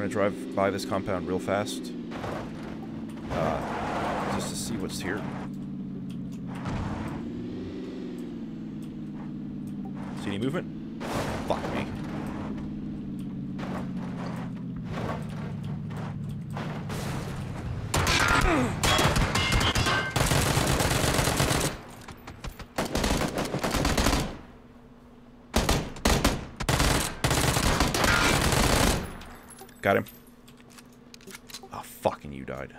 We're gonna drive by this compound real fast. Uh, just to see what's here. See any movement? Fuck me. Got him. Oh, fucking you died.